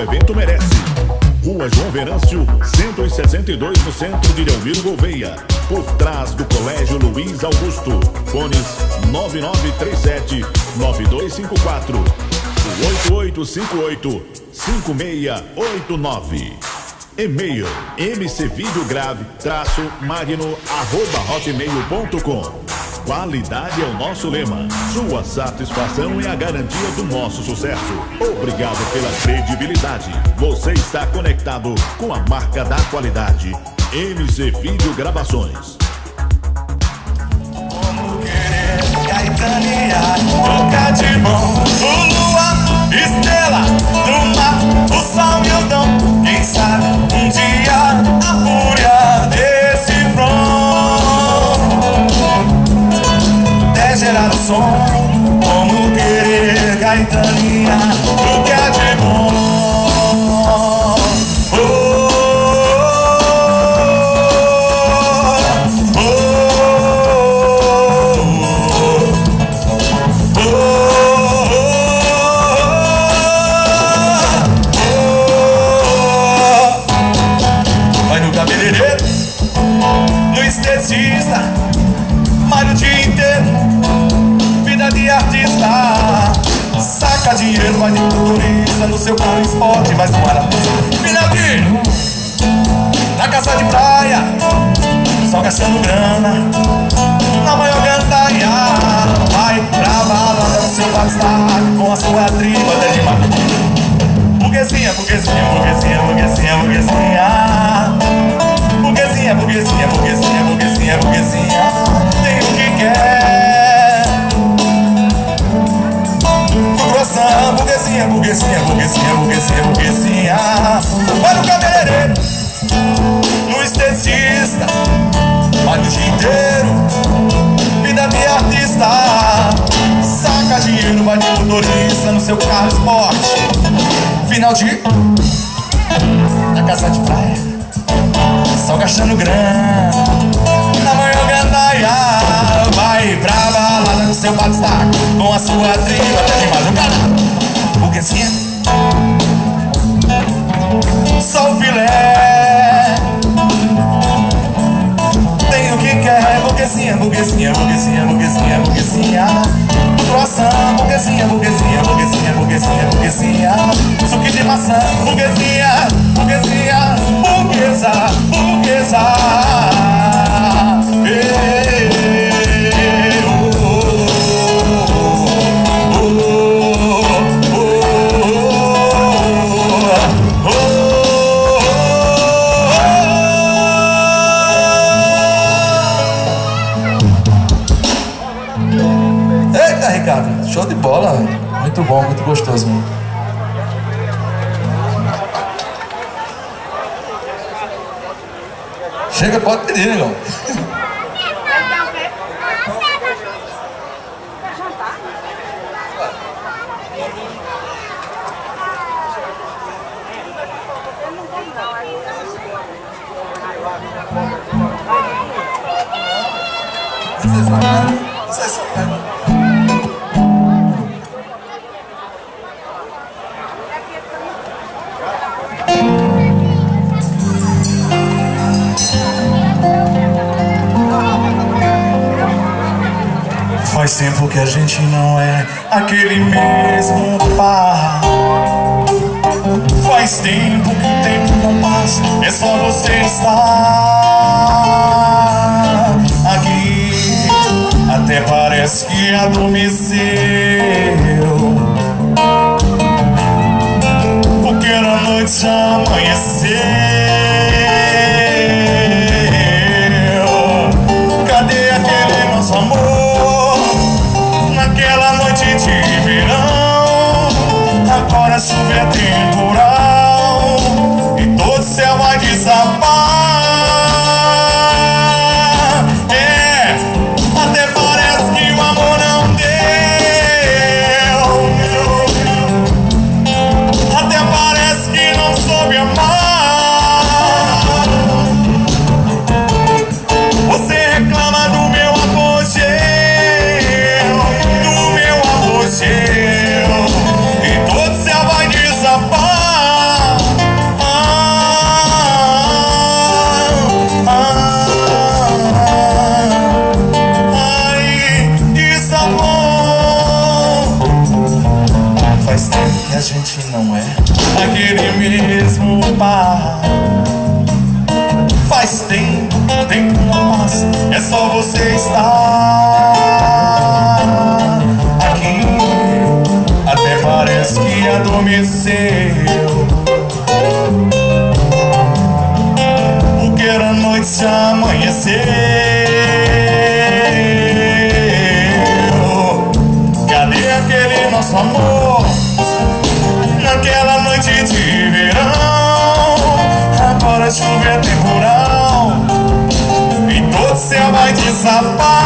evento merece. Rua João Venâncio, 162 no centro de Delmiro Gouveia. Por trás do Colégio Luiz Augusto. Fones 9937 9254 8858 5689. E-mail mcvideograve traço magno arroba hotmail.com Qualidade é o nosso lema. Sua satisfação é a garantia do nosso sucesso. Obrigado pela credibilidade. Você está conectado com a marca da qualidade. MC Vídeo Gravações. Como querer Caetania, boca de mão, o lua, estrela, do mar, o sol e dom. Quem sabe song. Burguesinha, burguesinha. Burguesinha, burguesinha, burguesinha, burguesinha. Tem o que quer. Croissant, burguesinha, burguesinha, burguesinha, burguesinha, burguesinha. Vai no cabeleireiro, no esteticista. Vai no dia inteiro, vida de artista. Saca dinheiro, vai de motorista no seu carro esporte. Final de na casa de praia, só gastando grana. Na maior gandaia, vai pra balada no seu batistaca com a sua tribo até de madrugada. Burguesinha, só o filé. Burguesinha, burguesinha, burguesinha, burguesinha, burguesinha. Croissant, burguesinha, burguesinha, burguesinha, burguesinha, burguesinha. Suco de maçã, burguesinha, burguesinha, burguesa, burguesa. Ei, Chega, pode pedir, negão. Vocês sabem. Faz tempo que a gente não é aquele mesmo par. Faz tempo que o tempo não passa, é só você estar aqui. Até parece que adormeceu. Porque na noite já amanheceu. Agora a Faz tempo, tempo não passa, é só você estar aqui. Até parece que adormeceu. Porque era noite se amanhecer. nosso amor Naquela noite de verão Agora chuva é safado.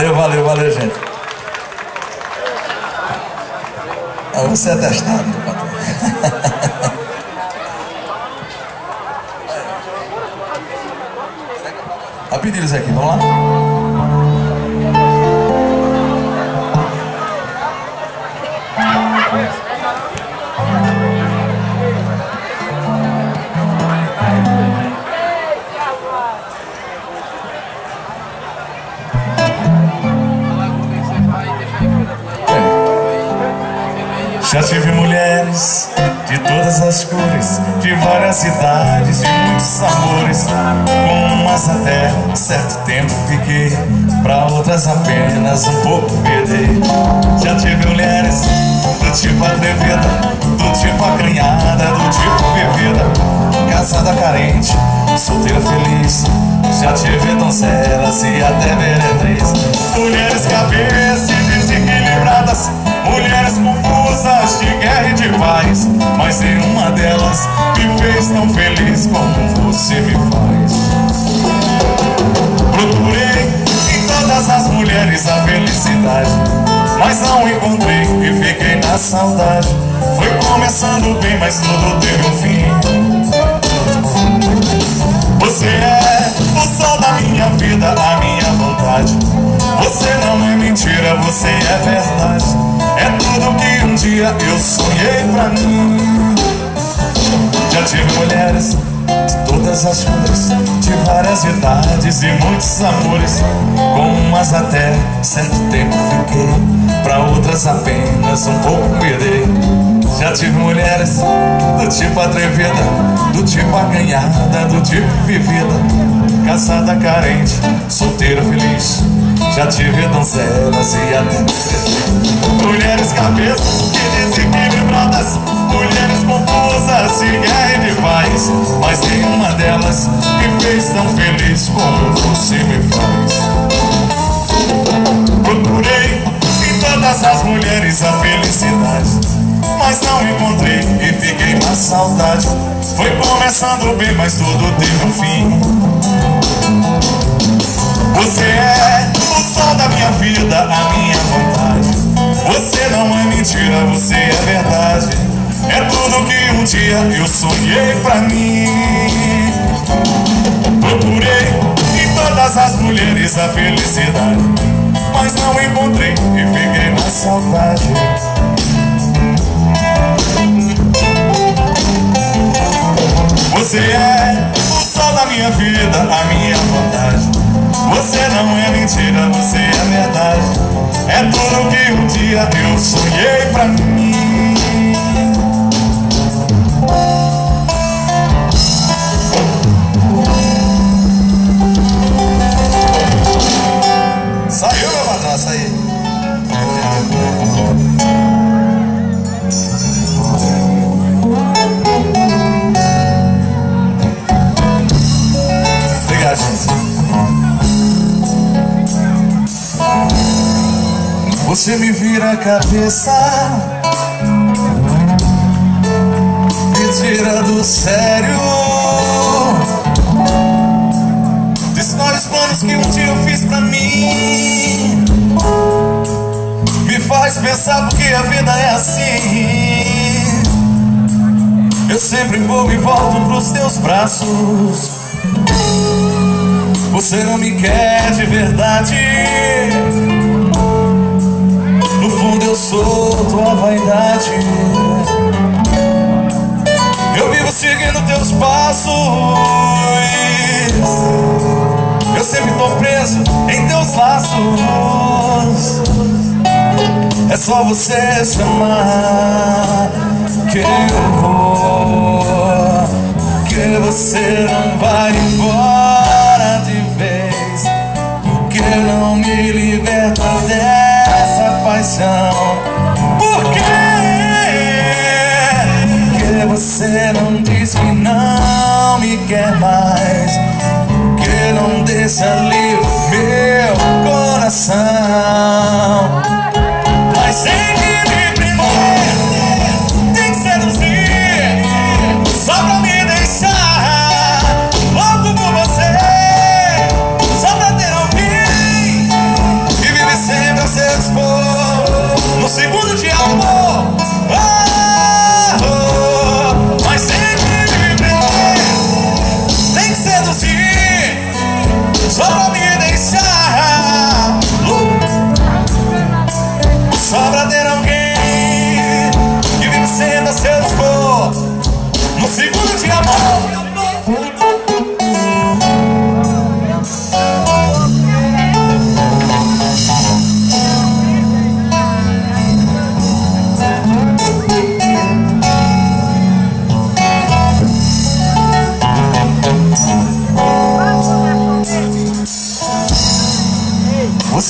Céu vai desabafar você é testado, meu patrão. Rapidinho, aqui, vamos lá? Já mulheres de todas as cores, de várias cidades, de muitos amores. Com umas até certo tempo fiquei, pra outras apenas um pouco perdei. Já tive mulheres do tipo atrevida, do tipo acanhada, do tipo vivida, casada carente, solteira feliz. Já tive doncelas e até meretriz. Mulheres cabeças desequilibradas Mulheres confusas de guerra e de paz Mas nenhuma delas me fez tão feliz como você me faz. Procurei em todas as mulheres a felicidade Mas não encontrei e fiquei na saudade. Foi começando bem, mas tudo teve um fim. Você é o sol da minha vida, a minha vontade. Você não é mentira, você é verdade é tudo que um dia eu sonhei pra mim. Já tive mulheres de todas as cores De várias idades e muitos amores. Com umas até certo tempo fiquei Pra outras apenas um pouco me dei. Já tive mulheres do tipo atrevida Do tipo aganhada, do tipo vivida. Casada carente, solteira feliz já tive doncelas e até Mulheres cabeças que desequilibradas. Mulheres confusas e guerra paz Mas nenhuma delas me fez tão feliz como você me faz. Procurei em todas as mulheres a felicidade. Mas não encontrei e fiquei na saudade. Foi começando bem, mas tudo teve um fim. Você é som da minha vida, a minha vontade. Você não é mentira, você é verdade. É tudo que um dia eu sonhei pra mim. Procurei em todas as mulheres a felicidade Mas não encontrei e fiquei na saudade. Você é o sol da minha vida, a minha vontade. Você não é mentira, você é verdade. É tudo que um dia eu sonhei pra mim. Você me vira a cabeça. Me tira do sério. Destrói os planos que um dia eu fiz pra mim. Me faz pensar porque a vida é assim. Eu sempre vou e volto pros teus braços. Você não me quer de verdade eu sou tua vaidade. Eu vivo seguindo teus passos. Eu sempre tô preso em teus laços. É só você chamar Que eu vou Que você não vai embora você não diz que não me quer mais. Que não deixa livre meu coração. Mas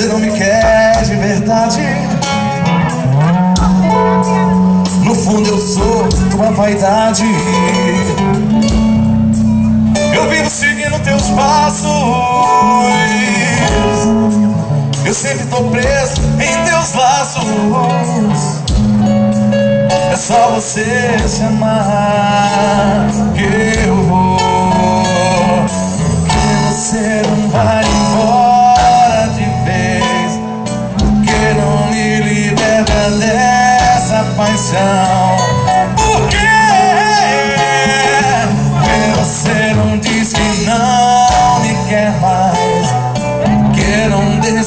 Você não me quer de verdade. No fundo eu sou tua vaidade. Eu vivo seguindo teus passos. Eu sempre tô preso em teus laços. É só você chamar Que eu vou. Que você não vai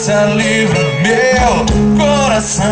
deixa livre meu coração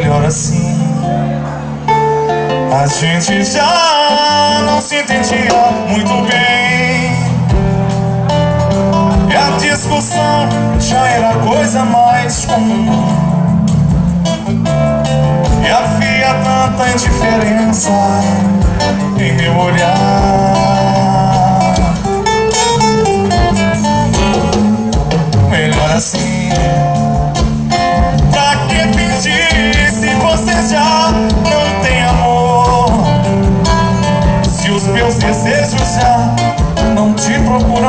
melhor assim. A gente já não se entendia muito bem. E a discussão já era coisa mais comum. E havia tanta indiferença em meu olhar. Melhor assim.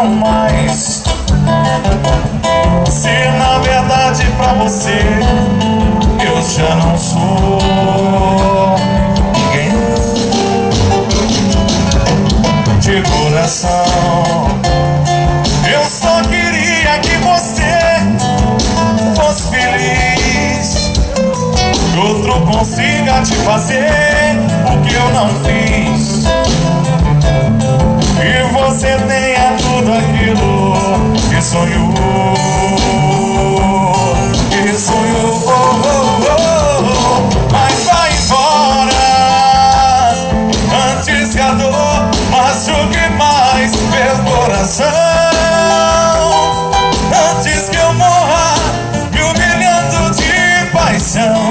Procuram mais. Se na verdade pra você eu já não sou ninguém de coração. Eu só queria que você fosse feliz. Que outro consiga te fazer o que eu não fiz. E você que sonhou. Que sonhou. Oh, oh, oh, mas vai embora antes que a dor machuque mais meu coração. Antes que eu morra me humilhando de paixão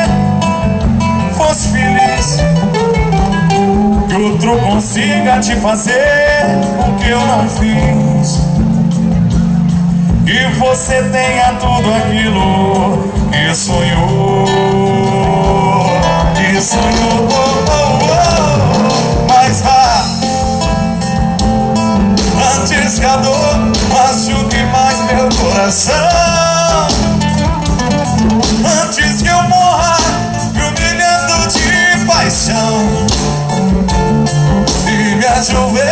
consiga te fazer o que eu não fiz. Que você tenha tudo aquilo que sonhou Que sonhou. Oh, oh, oh, Mas vá. Antes que a dor machuque mais meu coração. Antes que eu morra me humilhando de paixão you